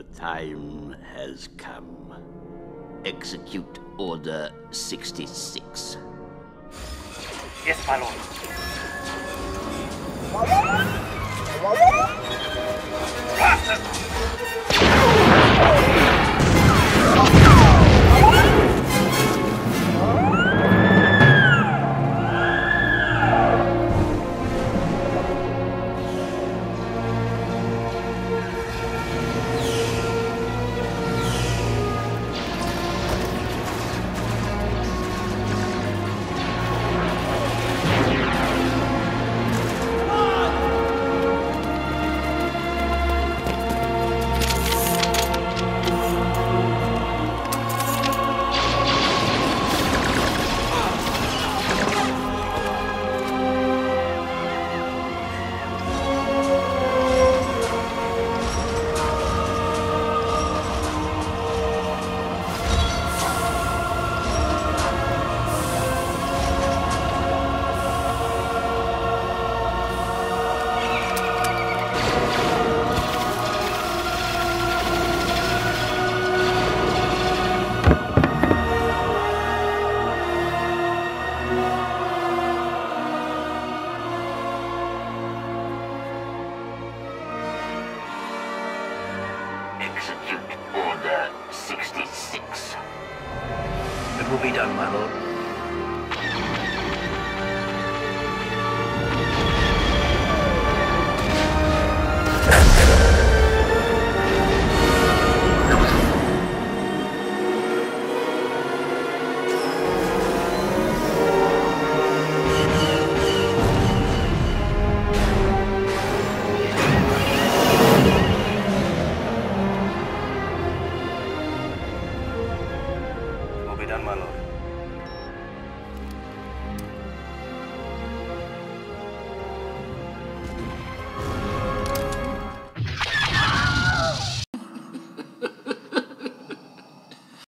The time has come. Execute Order 66. Yes, my lord. Will be done, my lord. hermanos.